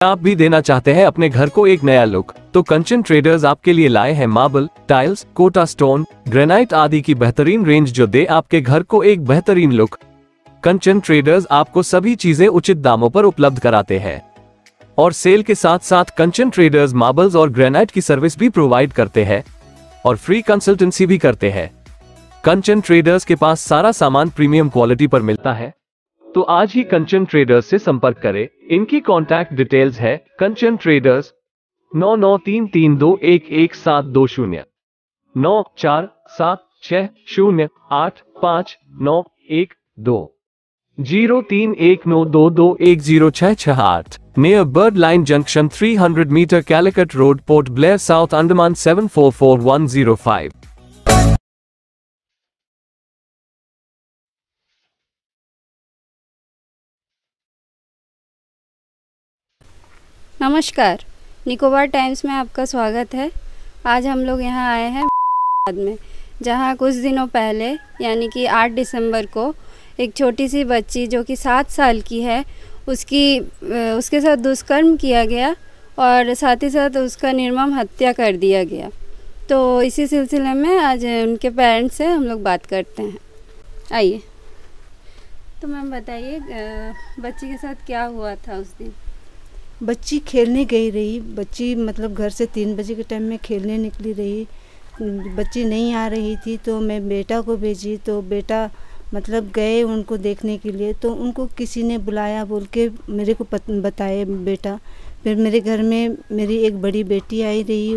आप भी देना चाहते हैं अपने घर को एक नया लुक तो कंचन ट्रेडर्स आपके लिए लाए हैं marble tiles Kota stone granite आदि की बेहतरीन रेंज जो दे आपके घर को एक बेहतरीन लुक कंचन ट्रेडर्स आपको सभी चीज़ें उचित दामों पर उपलब्ध कराते हैं। और सेल के साथ साथ कंचन ट्रेडर्स मार्बल्स और ग्रेनाइट की सर्विस भी प्रोवाइड करते हैं और फ्री कंसल्टेंसी भी करते हैं। कंचन ट्रेडर्स के पास सारा सामान प्रीमियम क्वालिटी पर मिलता है। तो आज ही कंचन ट्रेडर्स से संपर्क करें। इनकी कॉन्टैक्ट डिटेल्स है कंचन ट्रेडर्स नौ नौ तीन तीन दो एक एक सात दो शून्य। नौ चार सात छह शून्य आठ पाँच नौ एक दो। ज़ीरो तीन एक नौ दो दो एक ज़ीरो छह छह आठ। Near Bird Line junction three hundred metre Calicut road Port Blair South Andaman seven four four one zero five नमस्कार। निकोबार टाइम्स में आपका स्वागत है। आज हम लोग यहाँ आए हैं में, जहाँ कुछ दिनों पहले, यानी कि 8 दिसंबर को, एक छोटी सी बच्ची जो कि सात साल की है, उसकी उसके साथ दुष्कर्म किया गया और साथ ही साथ उसका निर्मम हत्या कर दिया गया। तो इसी सिलसिले में आज उनके पेरेंट्स से हम लोग बात करते हैं। आइए। तो मैम बताइए बच्ची के साथ क्या हुआ था उस दिन? बच्ची खेलने गई रही। बच्ची मतलब घर से तीन बजे के टाइम में खेलने निकली रही। बच्ची नहीं आ रही थी तो मैं बेटा को भेजी। तो बेटा मतलब गए उनको देखने के लिए। तो उनको किसी ने बुलाया, बोल के मेरे को बताए बेटा। फिर मेरे घर में मेरी एक बड़ी बेटी आई रही।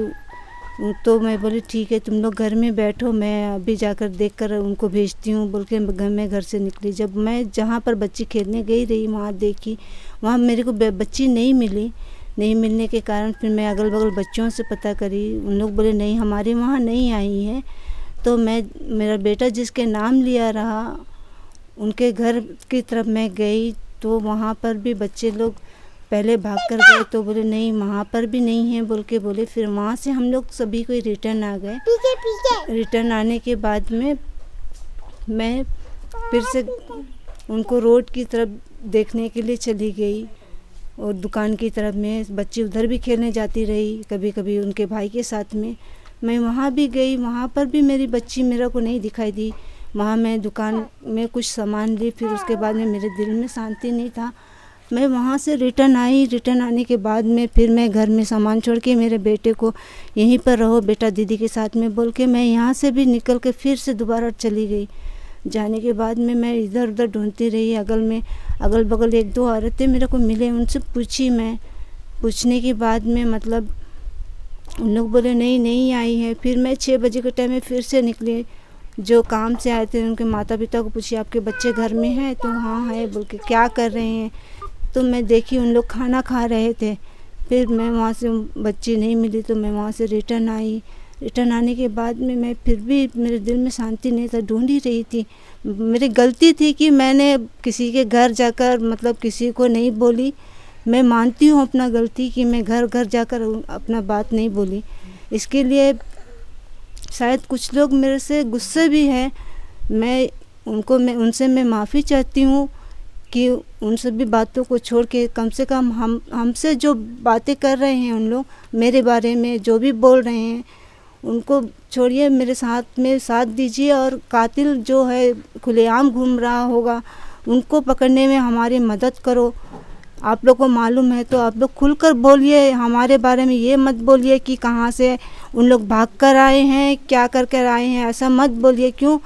तो मैं बोली, ठीक है, तुम लोग घर में बैठो, मैं अभी जाकर देख कर उनको भेजती हूँ, बोल के घर में, घर से निकली। जब मैं जहाँ पर बच्ची खेलने गई रही, वहाँ देखी, वहाँ मेरे को बच्ची नहीं मिली। नहीं मिलने के कारण फिर मैं अगल बगल बच्चों से पता करी। उन लोग बोले, नहीं, हमारे वहाँ नहीं आई है। तो मैं, मेरा बेटा जिसके नाम लिया रहा, उनके घर की तरफ़ मैं गई तो वहाँ पर भी बच्चे लोग पहले भाग कर गए तो बोले नहीं वहाँ पर भी नहीं है बोल के बोले। फिर वहाँ से हम लोग सभी को रिटर्न आ गए। रिटर्न आने के बाद में मैं फिर से उनको रोड की तरफ़ देखने के लिए चली गई और दुकान की तरफ़ में बच्ची उधर भी खेलने जाती रही कभी कभी उनके भाई के साथ में। मैं वहाँ भी गई वहाँ पर भी मेरी बच्ची मेरा को नहीं दिखाई दी। वहाँ मैं दुकान में कुछ सामान ली फिर उसके बाद में मेरे दिल में शांति नहीं था। मैं वहाँ से रिटर्न आई। रिटर्न आने के बाद में फिर मैं घर में सामान छोड़ के मेरे बेटे को यहीं पर रहो, बेटा दीदी के साथ में बोल के मैं यहाँ से भी निकल के फिर से दोबारा चली गई। जाने के बाद में मैं इधर उधर ढूंढती रही। अगल में अगल बगल एक दो औरतें मेरे को मिले, उनसे पूछी मैं। पूछने के बाद में मतलब उन लोग बोले, नहीं नहीं आई है। फिर मैं छः बजे के टाइम में फिर से निकली। जो काम से आए थे, उनके माता पिता को पूछी, आपके बच्चे घर में हैं? तो हाँ है। बोल के, क्या कर रहे हैं? तो मैं देखी, उन लोग खाना खा रहे थे। फिर मैं वहाँ से बच्ची नहीं मिली तो मैं वहाँ से रिटर्न आई। रिटर्न आने के बाद में मैं फिर भी मेरे दिल में शांति नहीं था, ढूंढ ही रही थी। मेरी गलती थी कि मैंने किसी के घर जाकर मतलब किसी को नहीं बोली। मैं मानती हूँ अपना गलती कि मैं घर घर जाकर अपना बात नहीं बोली। इसके लिए शायद कुछ लोग मेरे से गुस्से भी हैं। मैं, उनको मैं, उनसे मैं माफ़ी चाहती हूँ। कि उन सभी बातों को छोड़ के कम से कम हम, हमसे जो बातें कर रहे हैं उन लोग, मेरे बारे में जो भी बोल रहे हैं, उनको छोड़िए, मेरे साथ में साथ दीजिए और कातिल जो है, खुलेआम घूम रहा होगा, उनको पकड़ने में हमारी मदद करो। आप लोग को मालूम है तो आप लोग खुलकर बोलिए, हमारे बारे में ये मत बोलिए कि कहाँ से उन लोग भाग कर आए हैं, क्या कर कर आए हैं, ऐसा मत बोलिए। क्यों?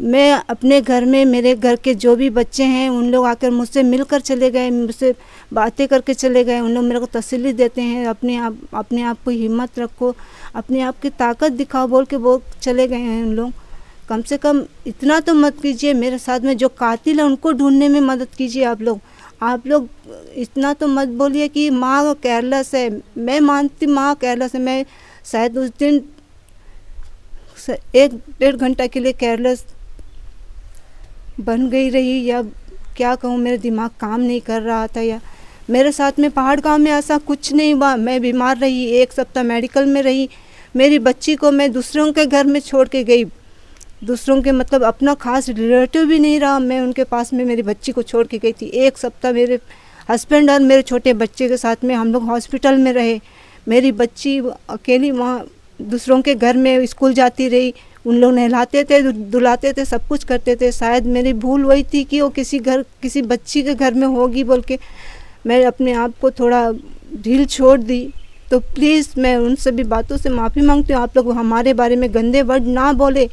मैं अपने घर में, मेरे घर के जो भी बच्चे हैं, उन लोग आकर मुझसे मिलकर चले गए, मुझसे बातें करके चले गए। उन लोग मेरे को तसली देते हैं, अपने आप अपने आप को हिम्मत रखो, अपने आप की ताकत दिखाओ, बोल के वो चले गए हैं उन लोग। कम से कम इतना तो मत कीजिए, मेरे साथ में जो कातिल है, उनको ढूँढने में मदद कीजिए आप लोग। आप लोग इतना तो मत बोलिए कि माँ केयरलेस है। मैं मानती माँ केयरलेस है। मैं शायद उस दिन एक डेढ़ घंटा के लिए केयरलेस बन गई रही या क्या कहूँ, मेरा दिमाग काम नहीं कर रहा था या मेरे साथ में पहाड़ गाँव में ऐसा कुछ नहीं हुआ। मैं बीमार रही, एक सप्ताह मेडिकल में रही। मेरी बच्ची को मैं दूसरों के घर में छोड़ के गई। दूसरों के मतलब अपना खास रिलेटिव भी नहीं रहा। मैं उनके पास में मेरी बच्ची को छोड़ के गई थी। एक सप्ताह मेरे हस्बैंड और मेरे छोटे बच्चे के साथ में हम लोग हॉस्पिटल में रहे। मेरी बच्ची अकेली वहाँ दूसरों के घर में स्कूल जाती रही। उन लोग नहलाते थे दुलाते थे, सब कुछ करते थे। शायद मेरी भूल वही थी कि वो किसी घर, किसी बच्ची के घर में होगी बोल के मैं अपने आप को थोड़ा ढील छोड़ दी। तो प्लीज़ मैं उन सभी बातों से माफ़ी मांगती हूँ। आप लोग हमारे बारे में गंदे वर्ड ना बोले,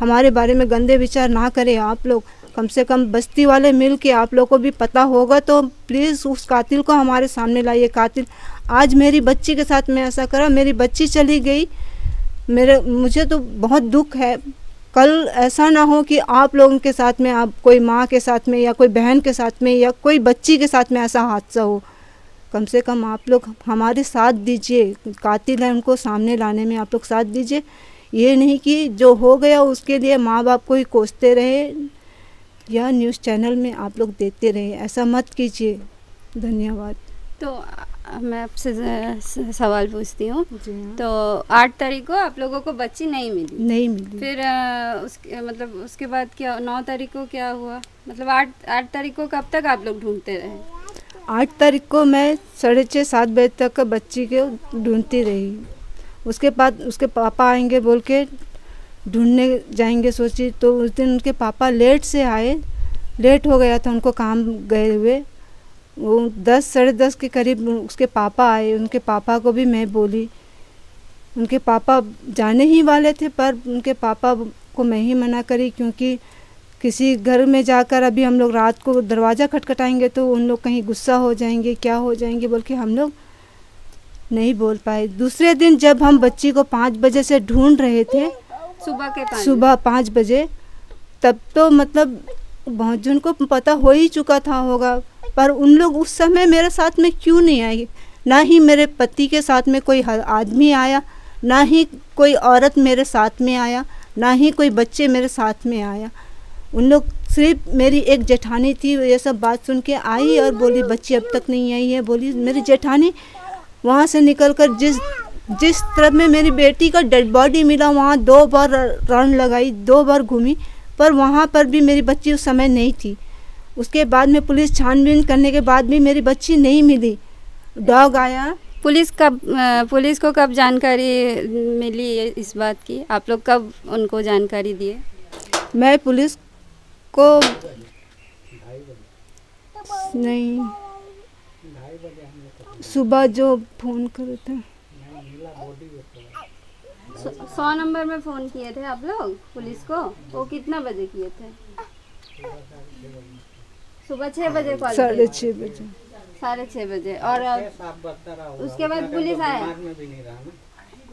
हमारे बारे में गंदे विचार ना करें। आप लोग कम से कम बस्ती वाले मिल के आप लोग को भी पता होगा तो प्लीज़ उस कातिल को हमारे सामने लाइए। कातिल, आज मेरी बच्ची के साथ मैं ऐसा करा, मेरी बच्ची चली गई। मेरे, मुझे तो बहुत दुख है। कल ऐसा ना हो कि आप लोगों के साथ में, आप कोई माँ के साथ में या कोई बहन के साथ में या कोई बच्ची के साथ में ऐसा हादसा हो, कम से कम आप लोग हमारे साथ दीजिए। कातिल है उनको सामने लाने में आप लोग साथ दीजिए। ये नहीं कि जो हो गया उसके लिए माँ बाप को ही कोसते रहे, या न्यूज़ चैनल में आप लोग देते रहे। ऐसा मत कीजिए। धन्यवाद। तो मैं आपसे सवाल पूछती हूँ। हाँ। तो आठ तारीख को आप लोगों को बच्ची नहीं मिली? नहीं मिली। फिर आ, उसके मतलब उसके बाद क्या नौ तारीख को क्या हुआ? मतलब आठ आठ तारीख को कब तक आप लोग ढूंढते रहे? आठ तारीख को मैं साढ़े छः सात बजे तक बच्ची को ढूंढती रही। उसके बाद उसके पापा आएँगे बोल के ढूँढने जाएँगे सोची। तो उस दिन उनके पापा लेट से आए। लेट हो गया था उनको काम गए हुए। वो दस साढ़े दस के करीब उसके पापा आए। उनके पापा को भी मैं बोली। उनके पापा जाने ही वाले थे पर उनके पापा को मैं ही मना करी क्योंकि किसी घर में जाकर अभी हम लोग रात को दरवाज़ा खटखटाएँगे तो उन लोग कहीं गुस्सा हो जाएँगे क्या हो जाएँगे बोल के हम लोग नहीं बोल पाए। दूसरे दिन जब हम बच्ची को पाँच बजे से ढूंढ रहे थे सुबह के सुबह पाँच बजे तब तो मतलब बहुत जन को पता हो ही चुका था होगा, पर उन लोग उस समय मेरे साथ में क्यों नहीं आए? ना ही मेरे पति के साथ में कोई आदमी आया, ना ही कोई औरत मेरे साथ में आया, ना ही कोई बच्चे मेरे साथ में आया। उन लोग सिर्फ़ मेरी एक जेठानी थी, ये सब बात सुन के आई और बोली, बच्ची अब तक नहीं आई है। बोली, मेरी जेठानी, वहाँ से निकल कर जिस जिस तरफ़ में मेरी बेटी का डेड बॉडी मिला, वहाँ दो बार रन लगाई, दो बार घूमी। पर वहाँ पर भी मेरी बच्ची उस समय नहीं थी। उसके बाद में पुलिस छानबीन करने के बाद भी मेरी बच्ची नहीं मिली। डॉग आया। पुलिस कब पुलिस को कब जानकारी मिली इस बात की? आप लोग कब उनको जानकारी दिए? मैं पुलिस को नहीं। सुबह जो फ़ोन करे थे। सौ नंबर में फ़ोन किए थे आप लोग पुलिस को? वो कितना बजे किए थे? सुबह छः बजे कॉल साढ़े छः बजे। साढ़े छः बजे। और उसके बाद पुलिस आया।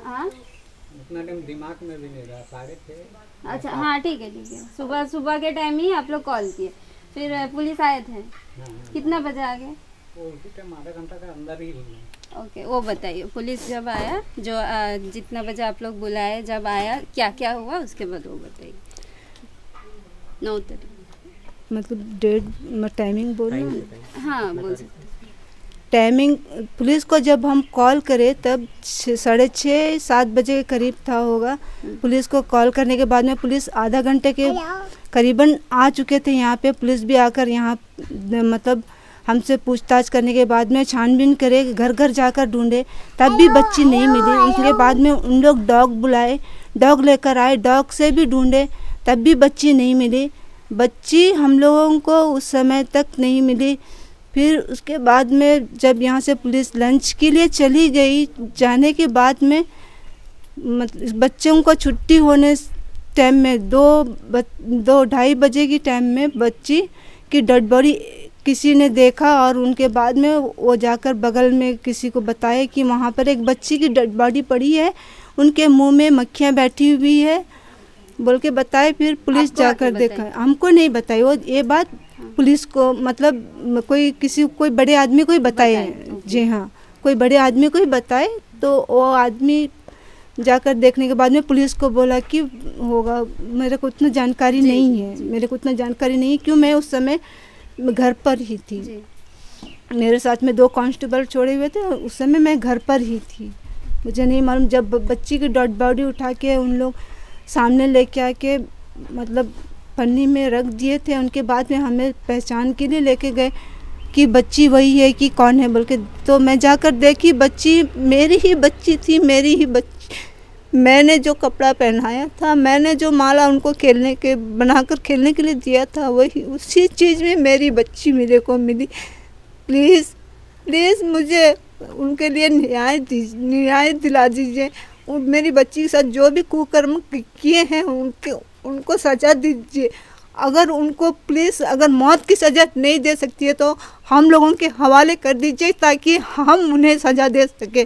हाँ? उतना टाइम दिमाग में भी नहीं रहा। साढ़े छः अच्छा हाँ ठीक है ठीक है। सुबह सुबह के टाइम ही आप लोग कॉल किए। फिर पुलिस आए थे। हाँ, हाँ। कितना बजे आ गए आधा घंटा का अंदर ही ओके वो बताइए पुलिस जब आया जो आ, जितना बजे आप लोग बुलाए जब आया क्या क्या हुआ उसके बाद वो बताइए। नौ तारीख मतलब डेट टाइमिंग बोल हाँ? बोल सकते टाइमिंग पुलिस को जब हम कॉल करें तब साढ़े छः सात बजे के करीब था होगा। पुलिस को कॉल करने के बाद में पुलिस आधा घंटे के करीबन आ चुके थे यहाँ पे। पुलिस भी आकर यहाँ मतलब हमसे पूछताछ करने के बाद में छानबीन करे घर घर जाकर ढूंढे, तब भी बच्ची नहीं मिली। उसके बाद में उन लोग डॉग बुलाए, डॉग लेकर आए, डॉग से भी ढूंढे, तब भी बच्ची नहीं मिली। बच्ची हम लोगों को उस समय तक नहीं मिली। फिर उसके बाद में जब यहाँ से पुलिस लंच के लिए चली गई, जाने के बाद में बच्चों को छुट्टी होने टाइम में दो दो ढाई बजे की टाइम में बच्ची की डेड बॉडी किसी ने देखा और उनके बाद में वो जाकर बगल में किसी को बताया कि वहाँ पर एक बच्ची की डेड बॉडी पड़ी है उनके मुँह में मक्खियाँ बैठी हुई है। बोल के बताए फिर पुलिस जाकर देखा। हमको नहीं बताई। वो ये बात पुलिस को मतलब कोई किसी कोई बड़े आदमी को ही बताए। जी हाँ कोई बड़े आदमी को ही बताए। तो वो आदमी जाकर देखने के बाद में पुलिस को बोला कि होगा मेरे को उतना जानकारी नहीं है। मेरे को उतना जानकारी नहीं क्यों मैं उस समय घर पर ही थी। मेरे साथ में दो कांस्टेबल छोड़े हुए थे उस समय मैं घर पर ही थी। मुझे नहीं मालूम जब बच्ची की डेड बॉडी उठा के उन लोग सामने लेके आके मतलब पन्नी में रख दिए थे उनके बाद में हमें पहचान के लिए लेके गए कि बच्ची वही है कि कौन है बोल के तो मैं जाकर देखी बच्ची मेरी ही बच्ची थी मेरी ही बच्ची मैंने जो कपड़ा पहनाया था, मैंने जो माला उनको खेलने के, बनाकर खेलने के लिए दिया था, वही उसी चीज़ में मेरी बच्ची मेरे को मिली। प्लीज़ प्लीज़ मुझे उनके लिए न्याय न्याय दिला दीजिए। मेरी बच्ची के साथ जो भी कुकर्म किए हैं, उनके, उनको सज़ा दीजिए। अगर उनको, प्लीज़ अगर मौत की सज़ा नहीं दे सकती है तो हम लोगों के हवाले कर दीजिए ताकि हम उन्हें सज़ा दे सकें।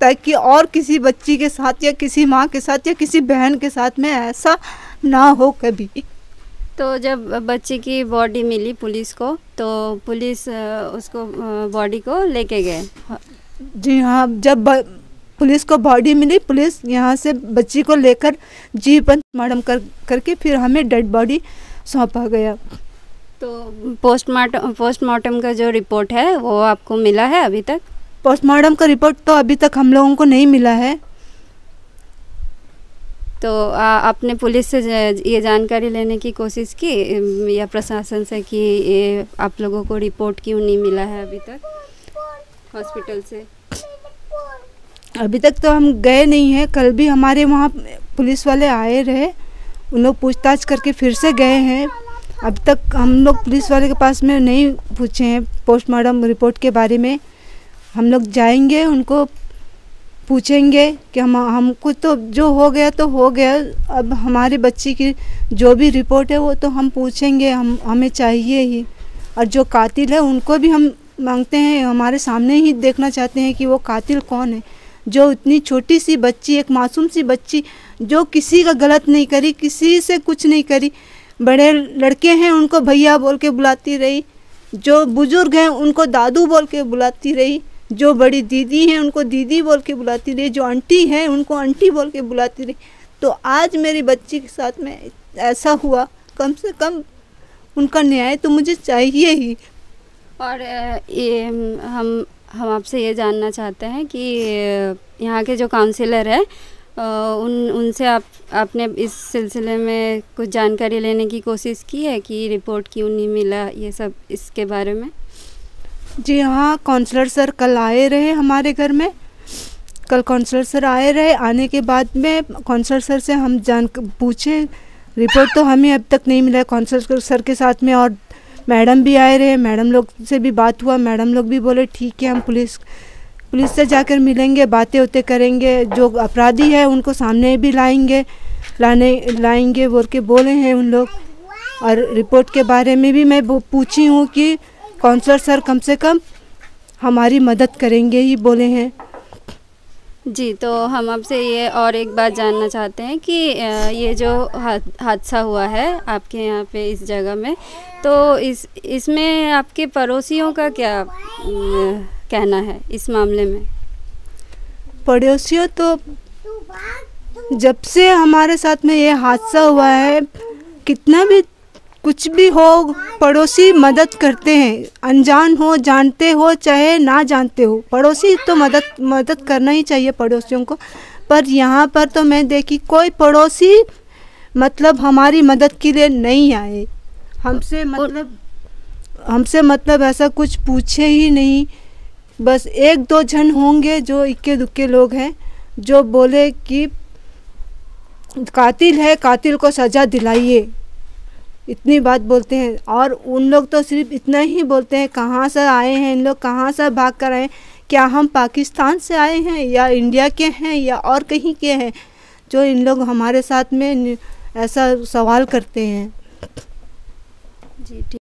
ताकि और किसी बच्ची के साथ या किसी माँ के साथ या किसी बहन के साथ में ऐसा ना हो कभी। तो जब बच्ची की बॉडी मिली पुलिस को तो पुलिस उसको बॉडी को लेके गए। जी हाँ जब पुलिस को बॉडी मिली पुलिस यहाँ से बच्ची को लेकर जी पोस्टमार्टम कर करके फिर हमें डेड बॉडी सौंपा गया। तो पोस्टमार्टम पोस्टमार्टम का जो रिपोर्ट है वो आपको मिला है अभी तक? पोस्टमार्टम का रिपोर्ट तो अभी तक हम लोगों को नहीं मिला है। तो आ, आपने पुलिस से ये जानकारी लेने की कोशिश की या प्रशासन से कि ये आप लोगों को रिपोर्ट क्यों नहीं मिला है अभी तक? हॉस्पिटल से। अभी तक तो हम गए नहीं हैं कल भी हमारे वहाँ पुलिस वाले आए रहे उन लोग पूछताछ करके फिर से गए हैं। अब तक हम लोग पुलिस वाले के पास में नहीं पूछे हैं पोस्टमार्टम रिपोर्ट के बारे में। हम लोग जाएँगे, उनको पूछेंगे कि हम हमको तो जो हो गया तो हो गया। अब हमारे बच्ची की जो भी रिपोर्ट है वो तो हम पूछेंगे, हम, हमें चाहिए ही। और जो कातिल है, उनको भी हम मांगते हैं, हमारे सामने ही देखना चाहते हैं कि वो कातिल कौन है। जो इतनी छोटी सी बच्ची, एक मासूम सी बच्ची, जो किसी का गलत नहीं करी, किसी से कुछ नहीं करी, बड़े लड़के हैं, उनको भैया बोल के बुलाती रही। जो बुज़ुर्ग हैं, उनको दादू बोल के बुलाती रही। जो बड़ी दीदी हैं, उनको दीदी बोल के बुलाती रही, जो आंटी हैं, उनको आंटी बोल के बुलाती रही। तो आज मेरी बच्ची के साथ में ऐसा हुआ, कम से कम उनका न्याय तो मुझे चाहिए ही। और ये, हम हम आपसे ये जानना चाहते हैं कि यहाँ के जो काउंसिलर है उन, उनसे आप, आपने इस सिलसिले में कुछ जानकारी लेने की कोशिश की है कि रिपोर्ट क्यों नहीं मिला ये सब इसके बारे में? जी हाँ काउंसलर सर कल आए रहे हमारे घर में। कल काउंसलर सर आए रहे, आने के बाद में काउंसलर सर से हम जान पूछे। रिपोर्ट तो हमें अब तक नहीं मिला। काउंसलर सर के साथ में और मैडम भी आए रहे। मैडम लोग से भी बात हुआ। मैडम लोग भी बोले, ठीक है, हम पुलिस पुलिस से जाकर मिलेंगे, बातें होते करेंगे। जो अपराधी है, उनको सामने भी लाएँगे। लाने, लाएँगे बोल के बोले हैं उन लोग। और रिपोर्ट के बारे में भी मैं पूछी हूँ कि काउंसलर सर कम से कम हमारी मदद करेंगे ही बोले हैं। जी तो हम आपसे ये और एक बात जानना चाहते हैं कि ये जो हादसा हुआ है आपके यहाँ पे इस जगह में तो इस इसमें आपके पड़ोसियों का क्या कहना है इस मामले में? पड़ोसियों तो जब से हमारे साथ में ये हादसा हुआ है कितना भी कुछ भी हो पड़ोसी मदद करते हैं। अनजान हो जानते हो चाहे ना जानते हो। पड़ोसी तो मदद मदद करना ही चाहिए पड़ोसियों को। पर यहाँ पर तो मैं देखी कोई पड़ोसी मतलब हमारी मदद के लिए नहीं आए। हमसे मतलब हमसे मतलब ऐसा कुछ पूछे ही नहीं। बस एक दो जन होंगे जो इक्के दुक्के लोग हैं जो बोले कि कातिल है कातिल को सज़ा दिलाइए। इतनी बात बोलते हैं। और उन लोग तो सिर्फ़ इतना ही बोलते हैं, कहाँ से आए हैं इन लोग, कहाँ से भाग कर आए क्या हम पाकिस्तान से आए हैं या इंडिया के हैं या और कहीं के हैं जो इन लोग हमारे साथ में ऐसा सवाल करते हैं? जी, ठीक